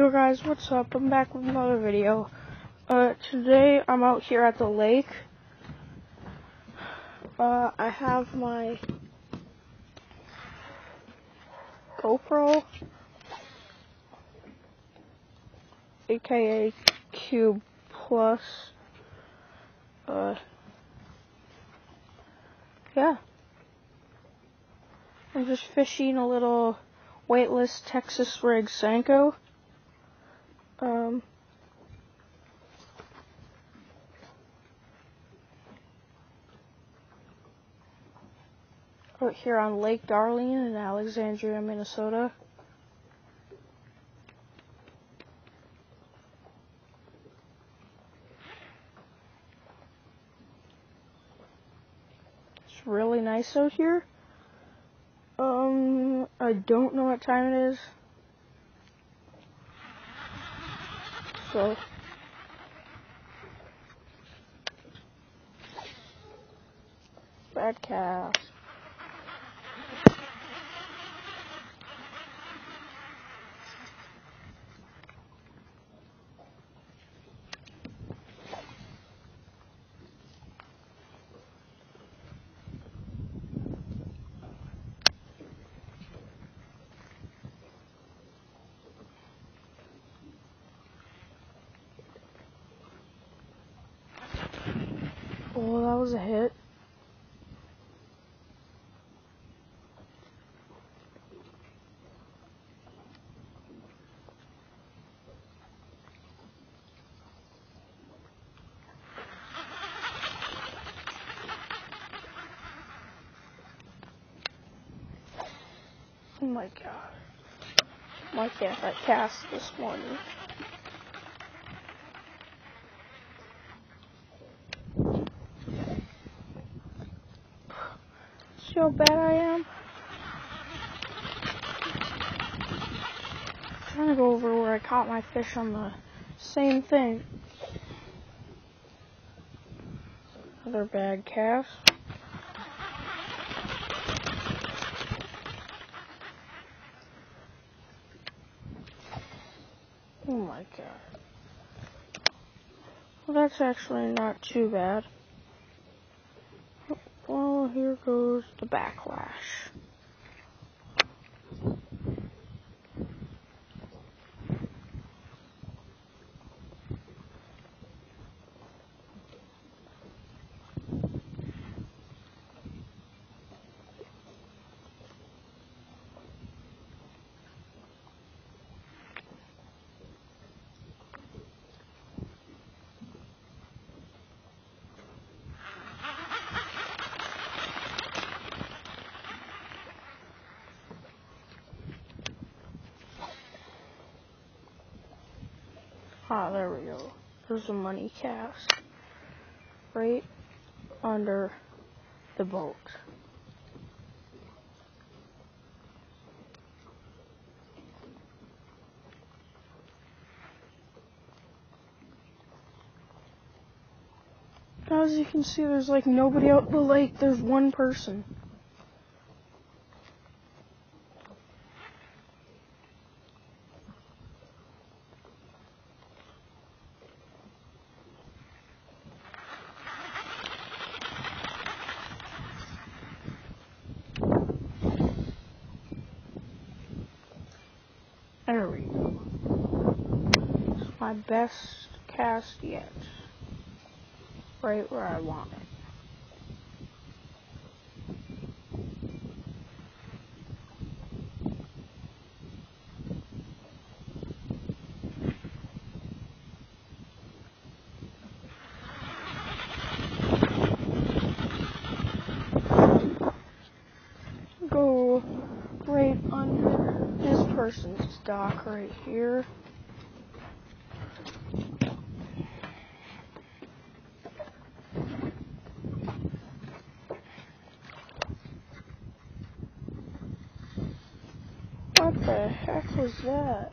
Yo guys, what's up? I'm back with another video. Uh, today I'm out here at the lake. Uh, I have my GoPro, aka Cube Plus. Uh, yeah. I'm just fishing a little weightless Texas rig Senko. Um, out here on Lake Darling in Alexandria, Minnesota. It's really nice out here. Um, I don't know what time it is. So, bad cast. Oh, that was a hit. Oh my god. Why can't I cast this morning? See how bad I am? I'm trying to go over where I caught my fish on the same thing. Another bad cast. Oh my god. Well, that's actually not too bad. Goes the backlash. Ah, there we go. There's a money cast right under the boat. As you can see, there's like nobody out the lake. There's one person. There we go. It's my best cast yet. Right where I want it. Go right under this person's dock right here. What the heck was that?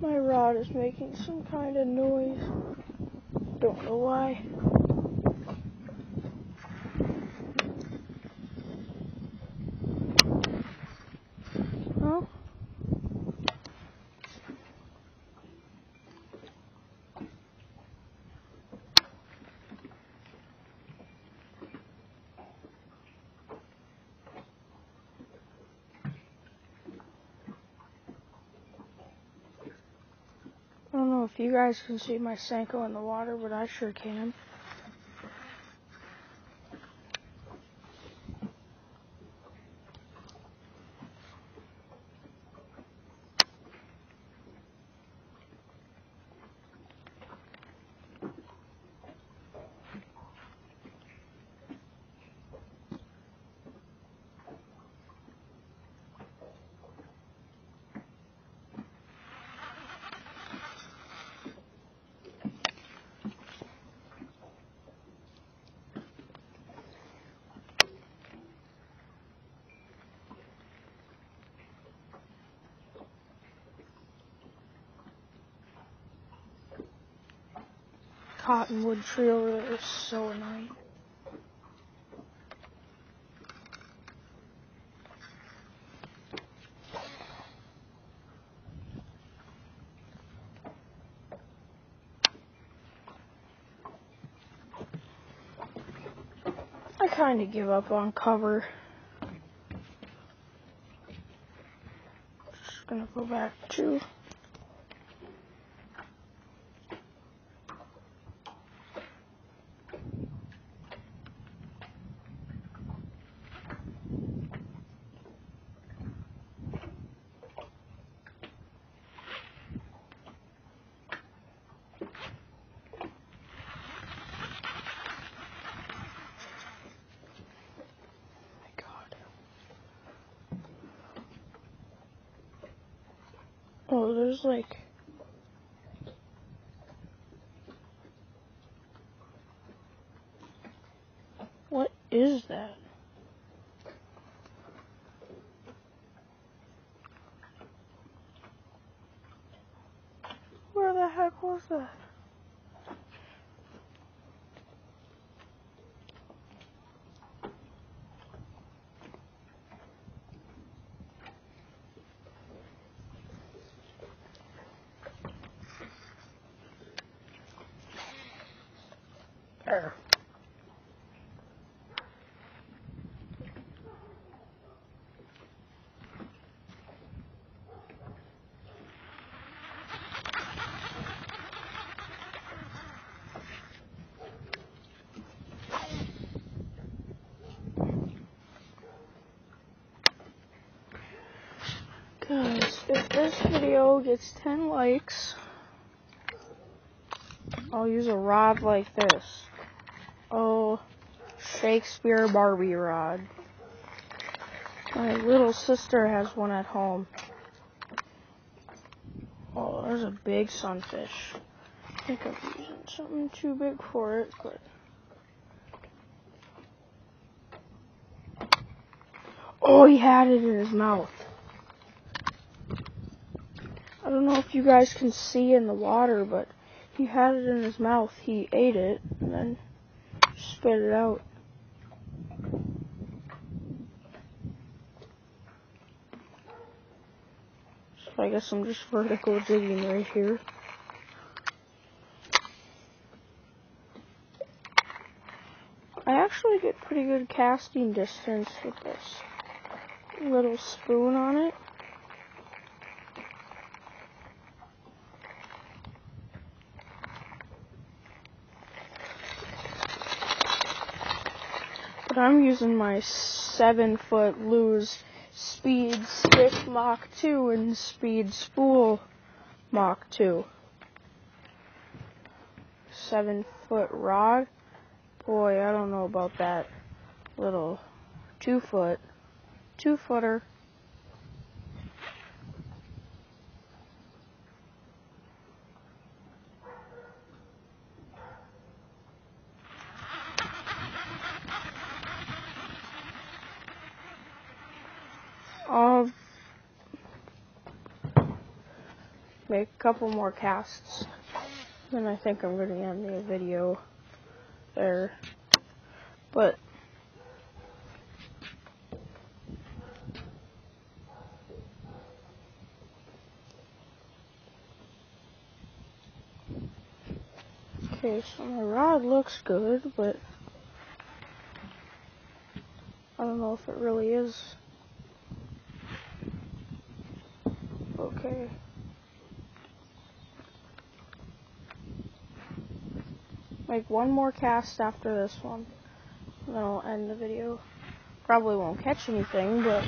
My rod is making some kind of noise. Don't know why. know if you guys can see my Senko in the water, but I sure can. Cottonwood tree over there is so annoying. I kind of give up on cover. Just gonna go back to There's like... What is that? Where the heck was that? Guys, if this video gets 10 likes, I'll use a rod like this. Shakespeare Barbie rod. My little sister has one at home. Oh, there's a big sunfish. I think I'm using something too big for it, but. Oh, he had it in his mouth. I don't know if you guys can see in the water, but he had it in his mouth. He ate it and then spit it out. I guess I'm just vertical jigging right here. I actually get pretty good casting distance with this little spoon on it. But I'm using my 7 foot Lew's Speed Stick Mach 2 and Speed Spool Mach 2. 7 foot rod. Boy, I don't know about that little 2 foot, 2 footer. I'll make a couple more casts. and I think I'm going to end the video there. But Okay, so my rod looks good, but I don't know if it really is. Okay. Make one more cast after this one. Then I'll end the video. Probably won't catch anything, but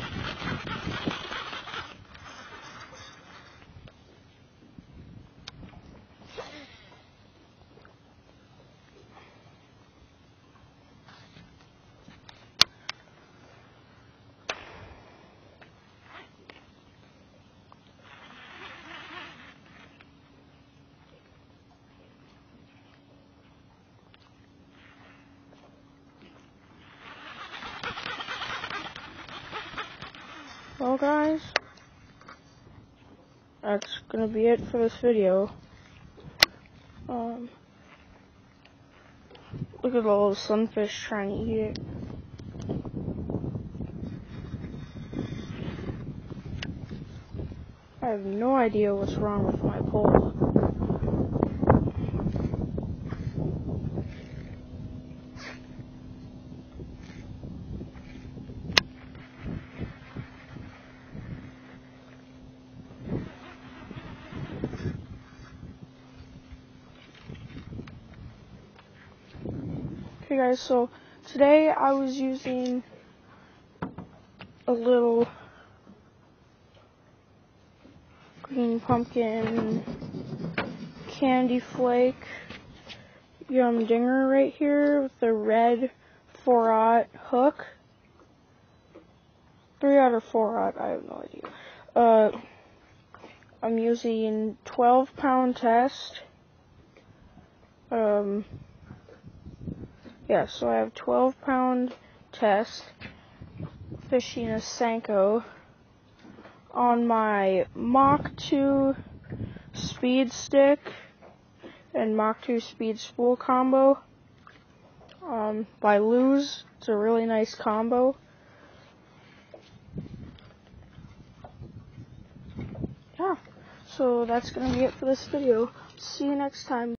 Guys, that's gonna be it for this video. Um, look at all the sunfish trying to eat it. I have no idea what's wrong with my pole. Okay guys, so today I was using a little green pumpkin candy flake yum dinger right here with the red 4-aught hook. 3-aught or 4-aught, I have no idea. Uh, I'm using 12 pound test. Um, yeah, so I have 12 pound test fishing a Senko on my Mach 2 speed stick and Mach 2 speed spool combo um, by Lew's. It's a really nice combo. Yeah, so that's going to be it for this video. See you next time.